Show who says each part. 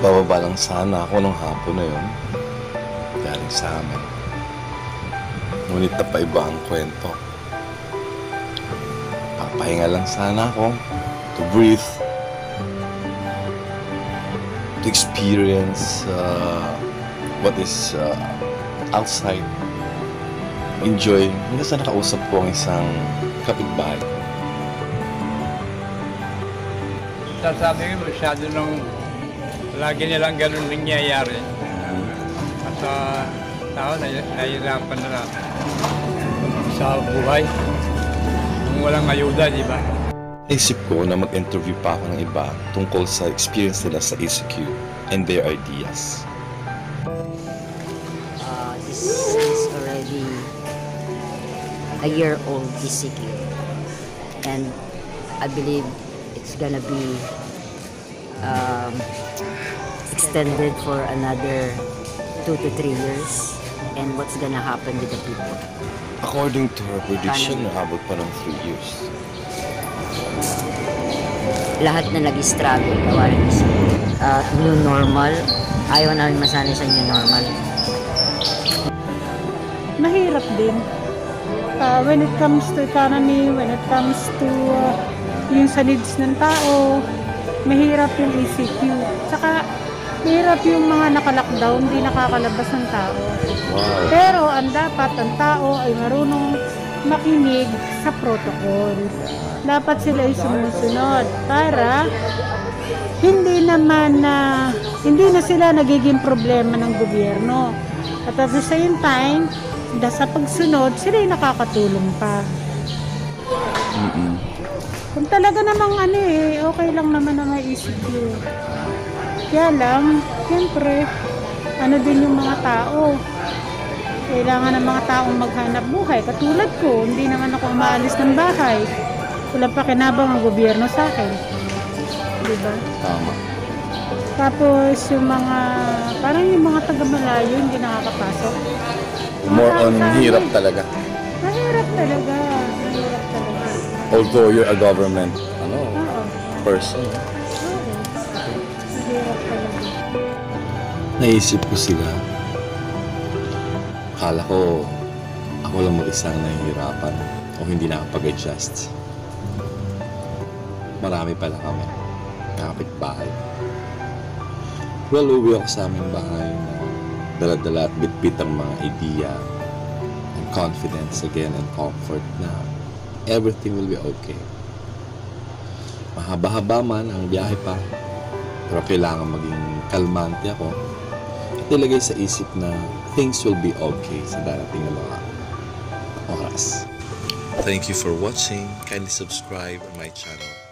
Speaker 1: Bababa lang sana ako nung hapon na yun. Galing sa amin. Ngunit napaiba ang kwento. Papahinga lang sana ako to breathe, to experience uh, what is uh, outside. Enjoy. Hanggang sa nakausap ko ang isang kapitbahay.
Speaker 2: Sasabi ko masyado nung lagi nilang ganun nangyayari. At sa tao na nahihirapan na lang sa buhay. Kung walang ayuda, di ba?
Speaker 1: Naisip ko na mag-interview pa ako ng iba tungkol sa experience nila sa ECQ and their ideas.
Speaker 3: Uh, this is already a year old ECQ. And I believe it's gonna be um, extended for another two to three years. And what's gonna happen with the people?
Speaker 1: According to her prediction, naabot pa ng 3 years.
Speaker 3: Lahat na nag-struggle, ng ECQ. Uh, new normal. Ayaw namin masanay sa new normal.
Speaker 4: mahirap din. Uh, when it comes to economy, when it comes to uh, yung sa needs ng tao, mahirap yung ECQ. Tsaka, mahirap yung mga naka-lockdown, hindi nakakalabas ng tao.
Speaker 1: Wow.
Speaker 4: Pero ang dapat, ang tao ay marunong makinig sa protocol. Dapat sila ay sumusunod para hindi naman na hindi na sila nagiging problema ng gobyerno. At at the same time, sa pagsunod, sila ay nakakatulong pa.
Speaker 1: Mm-mm.
Speaker 4: Kung talaga namang ano eh, okay lang naman na may ECQ. Kaya lang, siyempre, ano din yung mga tao. Kailangan ng mga taong maghanap buhay. Katulad ko, hindi naman ako umaalis ng bahay. Wala pa kinabang ang gobyerno sa akin. Diba?
Speaker 1: Tama.
Speaker 4: Tapos yung mga, parang yung mga taga-malayo hindi nakakapasok. Mga
Speaker 1: More on hirap talaga.
Speaker 4: Mahirap talaga. Mahirap talaga.
Speaker 1: Although you're a government ano,
Speaker 4: Oo.
Speaker 1: person. Naisip ko sila. Akala ko ako lang mag-isang nahihirapan o hindi nakapag-adjust. Marami pala kami. Kapit-bahay. Well, uwi ako sa aming bahay na dala-dala at bit-bit ang mga idea and confidence again and comfort na everything will be okay. Mahaba-haba man ang biyahe pa, pero kailangan maging kalmante ako at ilagay sa isip na things will be okay sa darating na mga oras. Thank you for watching. Kindly subscribe my channel.